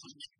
climate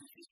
To his